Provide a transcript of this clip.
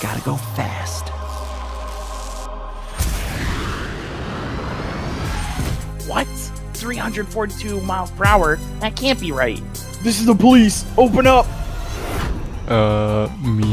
Gotta go fast. What? 342 miles per hour? That can't be right. This is the police. Open up. Uh, me?